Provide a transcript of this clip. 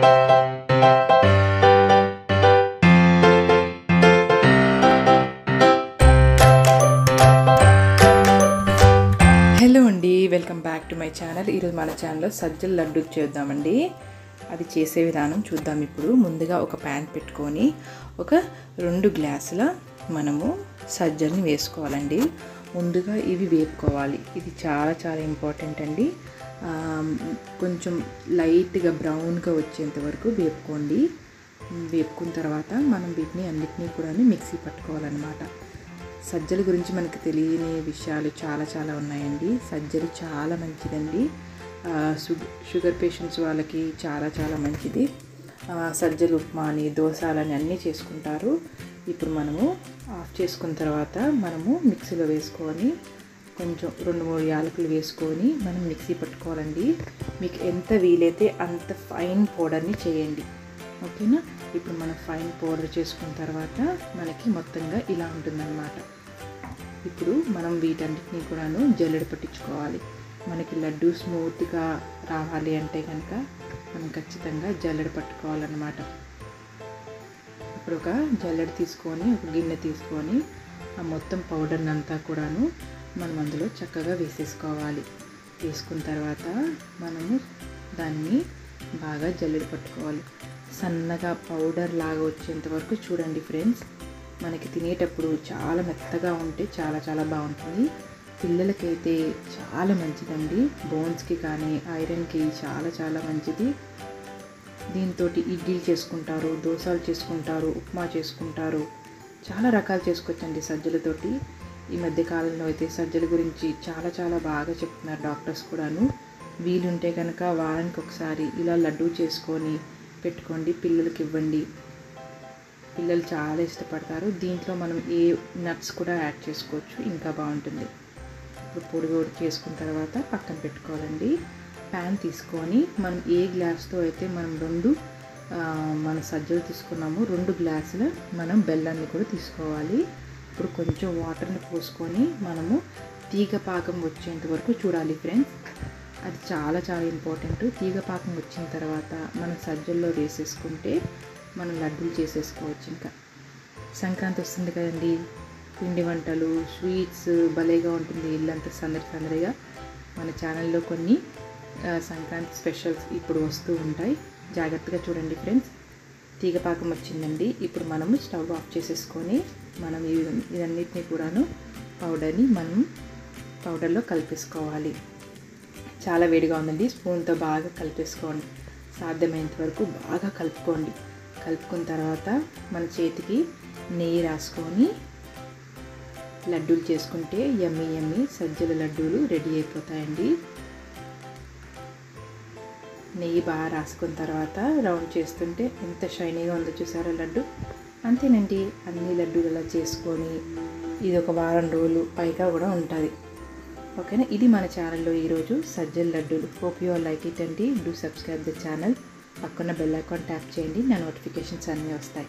Hello అండి welcome back to my channel. ఈరోజు మన ఛానల్లో సజ్జల లడ్డు చేద్దామండి. అది చేసే విధానం చూద్దాం ఇప్పుడు. ముందుగా ఒక ప్యాన్ పెట్టుకొని ఒక రెండు గ్లాసుల మనము సజ్జల్ని వేసుకోవాలండి. ముందుగా ఇవి వేపుకోవాలి. ఇది చాలా చాలా ఇంపార్టెంట్ అండి. కొంచెం లైట్గా బ్రౌన్గా వచ్చేంత వరకు వేపుకోండి. వేపుకున్న తర్వాత మనం వీటిని అన్నిటినీ కూడా మిక్సీ పట్టుకోవాలన్నమాట. సజ్జల గురించి మనకు తెలియని విషయాలు చాలా చాలా ఉన్నాయండి. సజ్జలు చాలా మంచిదండి. షుగర్ పేషెంట్స్ వాళ్ళకి చాలా చాలా మంచిది. సజ్జలు ఉప్మా అని దోశాలని అన్నీ చేసుకుంటారు. ఇప్పుడు మనము ఆఫ్ చేసుకున్న తర్వాత మనము మిక్సీలో వేసుకొని కొంచెం రెండు మూడు యాలకులు వేసుకొని మనం మిక్సీ పట్టుకోవాలండి. మీకు ఎంత వీలైతే అంత ఫైన్ పౌడర్ని చేయండి. ఓకేనా? ఇప్పుడు మనం ఫైన్ పౌడర్ చేసుకున్న తర్వాత మనకి మొత్తంగా ఇలా ఉంటుందన్నమాట. ఇప్పుడు మనం వీటన్నిటిని కూడాను జల్లెడ పట్టించుకోవాలి. మనకి లడ్డు స్మూత్గా రావాలి అంటే కనుక మనం ఖచ్చితంగా జల్లెడ పట్టుకోవాలన్నమాట. ఇప్పుడు ఒక జల్లెడ తీసుకొని ఒక గిన్నె తీసుకొని ఆ మొత్తం పౌడర్ని అంతా కూడాను మనం అందులో చక్కగా వేసేసుకోవాలి. వేసుకున్న తర్వాత మనము దాన్ని బాగా జల్లెడ పట్టుకోవాలి. సన్నగా పౌడర్ లాగా వచ్చేంత వరకు చూడండి ఫ్రెండ్స్ మనకి తినేటప్పుడు చాలా మెత్తగా ఉంటే చాలా చాలా బాగుంటుంది. పిల్లలకైతే చాలా మంచిదండి. బోన్స్కి కానీ ఐరన్కి చాలా చాలా మంచిది. దీంతో ఇడ్లీలు చేసుకుంటారు దోశలు చేసుకుంటారు ఉప్మా చేసుకుంటారు. చాలా రకాలు చేసుకోవచ్చండి సజ్జలతోటి. ఈ మధ్య కాలంలో అయితే సజ్జల గురించి చాలా చాలా బాగా చెప్తున్నారు డాక్టర్స్ కూడాను. వీలుంటే కనుక వారానికి ఒకసారి ఇలా లడ్డు చేసుకొని పెట్టుకోండి పిల్లలకి ఇవ్వండి. పిల్లలు చాలా ఇష్టపడతారు. దీంట్లో మనం ఏ నట్స్ కూడా యాడ్ చేసుకోవచ్చు ఇంకా బాగుంటుంది. ఇప్పుడు పొడి పొడి చేసుకున్న తర్వాత పక్కన పెట్టుకోవాలండి. ప్యాన్ తీసుకొని మనం ఏ గ్లాస్తో అయితే మనం రెండు మన సజ్జలు తీసుకున్నామో రెండు గ్లాసుల మనం బెల్లాన్ని కూడా తీసుకోవాలి. ఇప్పుడు కొంచెం వాటర్ని పోసుకొని మనము తీగ పాకం వచ్చేంత వరకు చూడాలి ఫ్రెండ్స్ అది చాలా చాలా ఇంపార్టెంట్ తీగ పాకం వచ్చిన తర్వాత మనం సజ్జల్లో వేసేసుకుంటే మనం లడ్డూలు చేసేసుకోవచ్చు ఇంకా. సంక్రాంతి వస్తుంది కదండి. పిండి వంటలు స్వీట్స్ భలేగా ఉంటుంది ఇల్లంతా సందడి సందడిగా. మన ఛానల్లో కొన్ని సంక్రాంతి స్పెషల్స్ ఇప్పుడు వస్తూ ఉంటాయి. జాగ్రత్తగా చూడండి ఫ్రెండ్స్ తీగపాకం వచ్చిందండి. ఇప్పుడు మనము స్టవ్ ఆఫ్ చేసేసుకొని మనం ఇవి- ఇదన్నిటిని కూడాను పౌడర్ని మనం పౌడర్లో కలిపేసుకోవాలి. చాలా వేడిగా ఉందండి. స్పూన్తో బాగా కలిపేసుకోండి. సాధ్యమైనంత వరకు బాగా కలుపుకోండి. కలుపుకున్న తర్వాత మన చేతికి నెయ్యి రాసుకొని లడ్డూలు చేసుకుంటే ఎమ్మి ఎమ్మి సజ్జల లడ్డూలు రెడీ అయిపోతాయండి. నెయ్యి బాగా రాసుకున్న తర్వాత రౌండ్ చేస్తుంటే ఎంత షైనీగా ఉందో చూసారా లడ్డు? అంతేనండి అన్ని లడ్డూలు ఇలా చేసుకొని ఇది ఒక వారం రోజులు పైగా కూడా ఉంటుంది. ఓకేనా? ఇది మన ఛానల్లో ఈరోజు సజ్జల లడ్డూలు. Hope you are like it అండి. డూ సబ్స్క్రైబ్ ద ఛానల్ పక్కన బెల్ ఐకాన్ ట్యాప్ చేయండి. నా నోటిఫికేషన్స్ అన్నీ వస్తాయి.